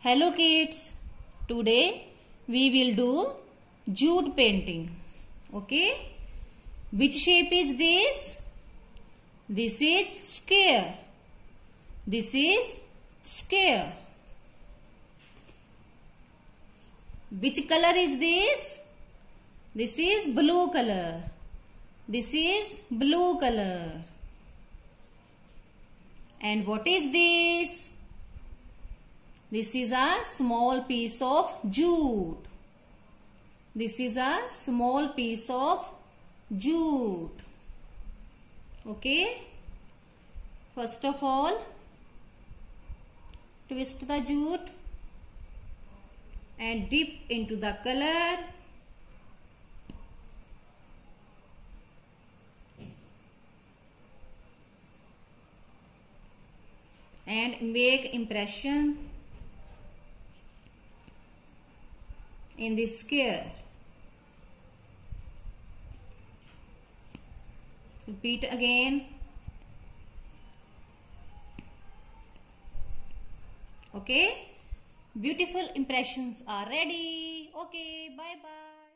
Hello kids, today we will do jute painting. Okay, which shape is this? This is square. This is square. Which color is this? This is blue color. This is blue color. And what is this? This is a small piece of jute. This is a small piece of jute. Okay. First of all, twist the jute and dip into the color. and make impression in this square. Repeat again. Okay. Beautiful impressions are ready. Okay. Bye bye.